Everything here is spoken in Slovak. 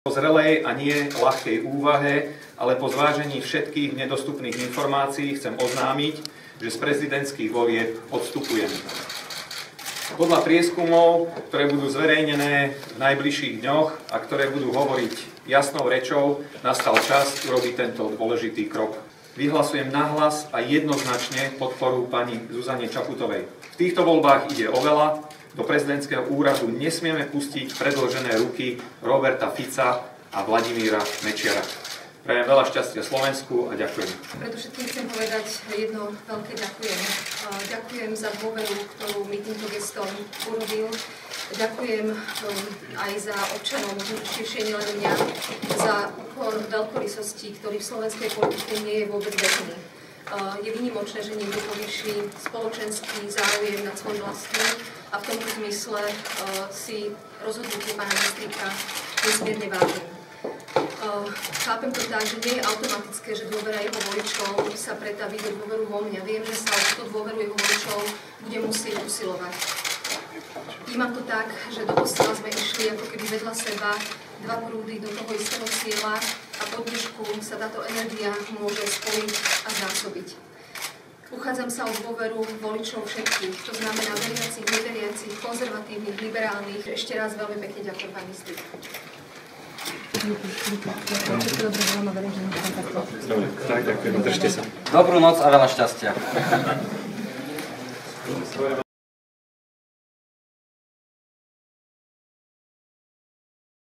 Po zrelej a nie ľahkej úvahe, ale po zvážení všetkých nedostupných informácií chcem oznámiť, že z prezidentských volieb odstupujem. Podľa prieskumov, ktoré budú zverejnené v najbližších dňoch a ktoré budú hovoriť jasnou rečou, nastal čas urobiť tento dôležitý krok. Vyhlasujem nahlas a jednoznačne podporu pani Zuzane Čaputovej. V týchto voľbách ide o veľa, do prezidentského úradu nesmieme pustiť predložené ruky Roberta Fica a Vladimíra Mečiara. Prajem veľa šťastia Slovensku a ďakujem. Predovšetkým chcem povedať jedno veľké ďakujem. Ďakujem za dôveru, ktorú mi týmto gestom urobil. Ďakujem um, aj za občanov, možno nielen mňa, za úkon veľkorysosti, ktorý v slovenskej politike nie je vôbec bežný. Je vynimočné, že niekto povýši spoločenský záujem nad svoj vlastný a v tomto zmysle si rozhodnutie pána ministrika nesmierne vážim. Uh, chápem to tak, že nie je automatické, že dôvera jeho voličov sa pretaví do dôveru vo mňa. Viem, že sa o túto dôveru jeho voličov bude musieť usilovať. Vnímam to tak, že do postela sme išli ako keby vedľa seba dva prúdy do toho istého cieľa a po dnešku sa táto energia môže spojiť a zásobiť. Uchádzam sa o dôveru voličov všetkých, to znamená veriacich, konzervatívnych, liberálnych. Ešte raz veľmi pekne ďakujem, pani Stýk. Dobrú noc a veľa šťastia.